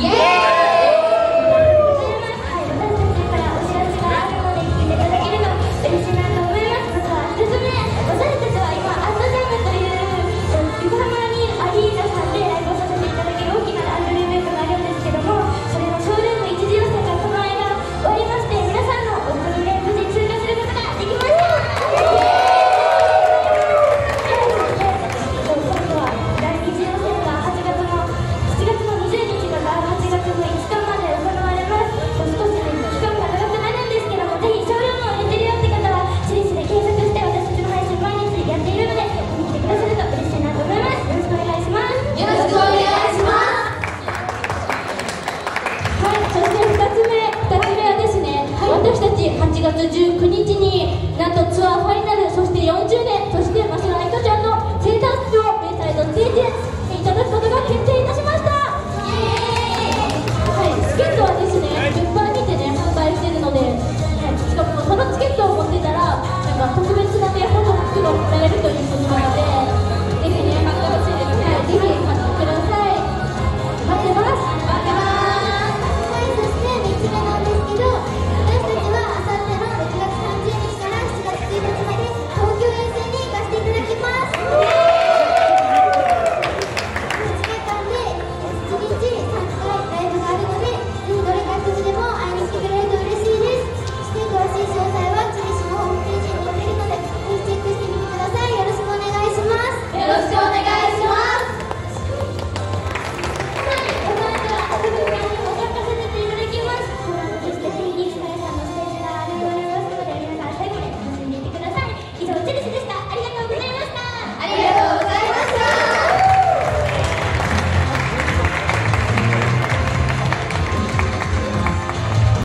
Yeah!